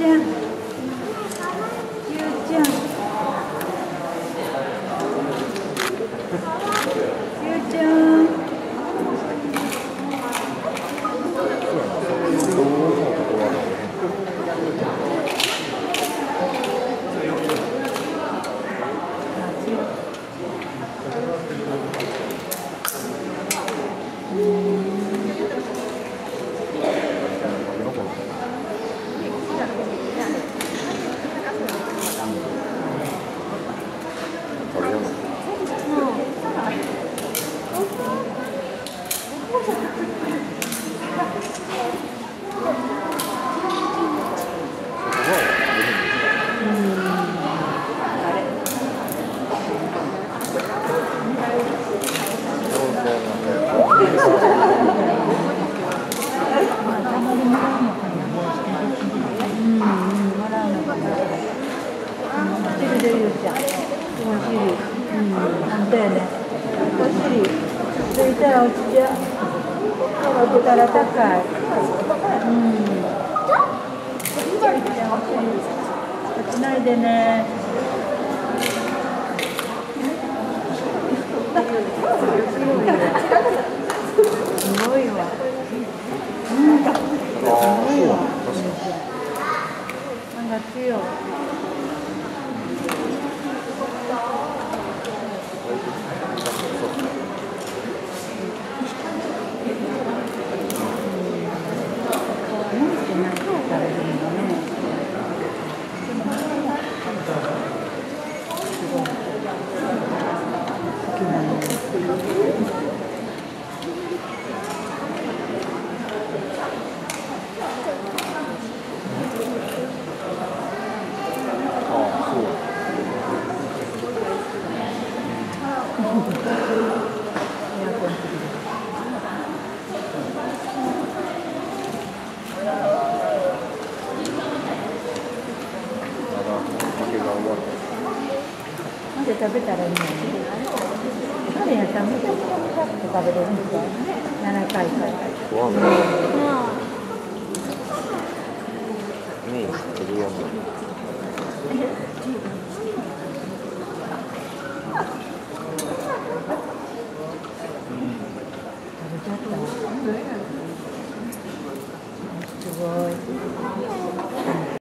ちゃん。ゆうちゃん。ゆうちゃん。食汁でゆうちゃん。お尻。うたら高い。うん。ちないでね。すごいわ。うん。すごいわ。なん。か強い。して食べたらいいのに彼やったらめちゃくちゃパッと食べれるんですよ7回から。ご飯がねえ、取りやめ